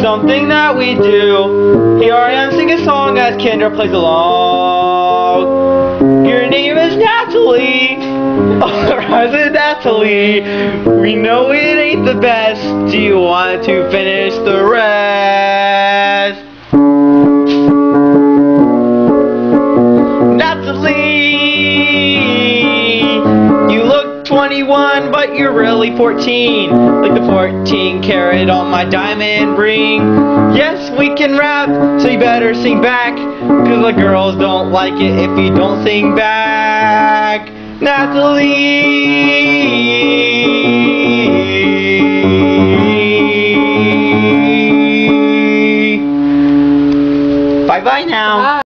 something that we do. Here I am singing a song as Kendra plays along. Your name is Natalie. Ours is Natalie. We know it ain't the best. Do you want to finish the rest? Natalie. 21, but you're really 14. Like the 14 carat on my diamond ring. Yes, we can rap, so you better sing back. Cause the girls don't like it if you don't sing back. Natalie. Bye bye now. Bye.